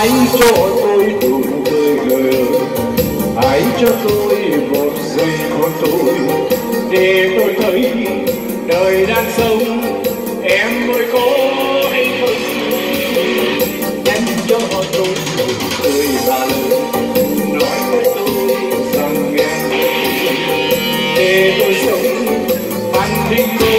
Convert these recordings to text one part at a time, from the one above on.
anh cho tôi đủ tươi lờ hãy cho tôi một giây của tôi. Để tôi thấy đời đang sống. Em mới có anh hơn em cho tôi đủ tươi là nói với tôi rằng em để tôi sống bằng tình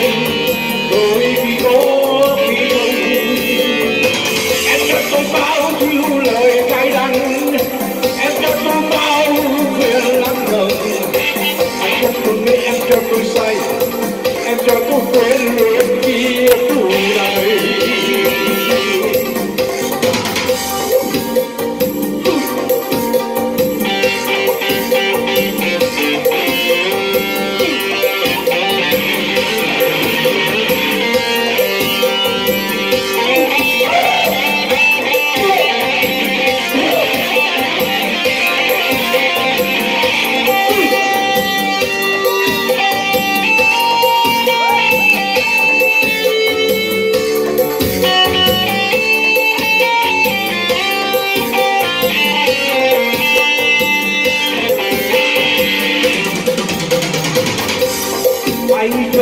Thank you.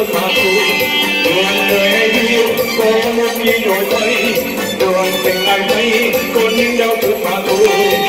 bước mà vui đường đời yêu có muốn đi đổi thay đường tình anh ấy có những đau thương mà thôi